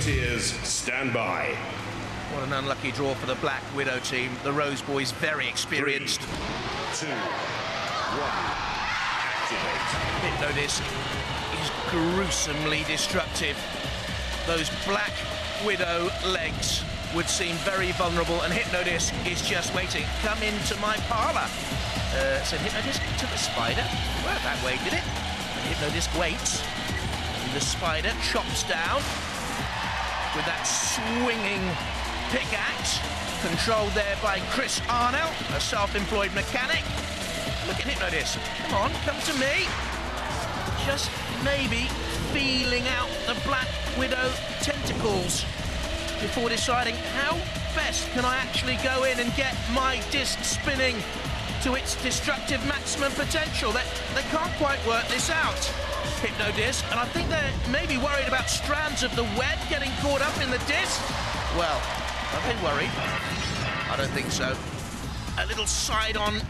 Roboteers stand by. What an unlucky draw for the Black Widow team. The Rose Boys very experienced. Two, one, activate. Hypnodisc is gruesomely destructive. Those Black Widow legs would seem very vulnerable, and Hypnodisc is just waiting. Come into my parlour. Uh, said Hypnodisc to the spider. Well, that way, did it? And Hypnodisc waits. And the spider chops down with that swinging pickaxe, controlled there by Chris Arnell, a self-employed mechanic. Look at Hypnodisc. Come on, come to me. Just maybe feeling out the Black Widow tentacles before deciding how best can I actually go in and get my disc spinning to its destructive maximum potential. They, they can't quite work this out. Hypnodisc, and I think they're maybe worried about strands of the web getting caught up in the disc. Well, are they worried? I don't think so. A little side-on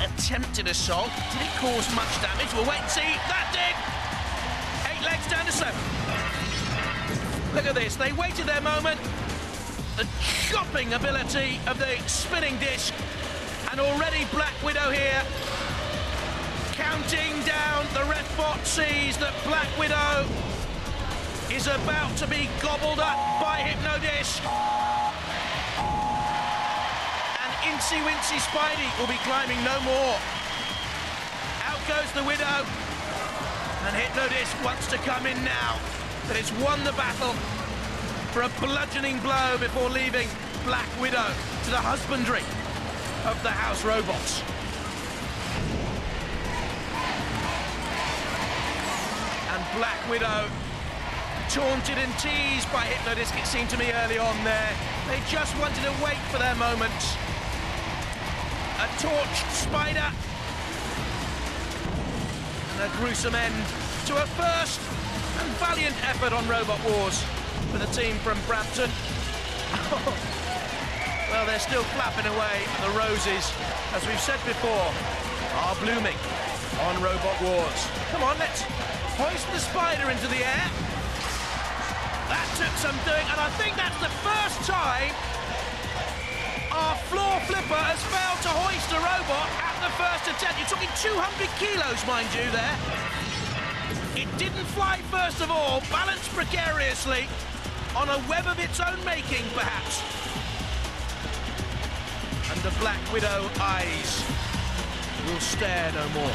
attempted assault. Did it cause much damage? We'll wait and see. That did! Eight legs down to seven. Look at this. They waited their moment. The chopping ability of the spinning disc. And already Black Widow here counting down. Bot sees that Black Widow is about to be gobbled up by Hypnodisc. And Incy Wincy Spidey will be climbing no more. Out goes the Widow. And Hypnodisc wants to come in now. But it's won the battle for a bludgeoning blow before leaving Black Widow to the husbandry of the house robots. Black Widow taunted and teased by Hypnodisc, it seemed to me early on there. They just wanted to wait for their moment. A torched spider. And a gruesome end to a first and valiant effort on Robot Wars for the team from Brampton. well, they're still flapping away, the roses, as we've said before, are blooming on Robot Wars. Come on, let's hoist the spider into the air. That took some doing, and I think that's the first time our floor flipper has failed to hoist a robot at the first attempt. You're talking 200 kilos, mind you, there. It didn't fly first of all, balanced precariously on a web of its own making, perhaps. And the Black Widow eyes will stare no more.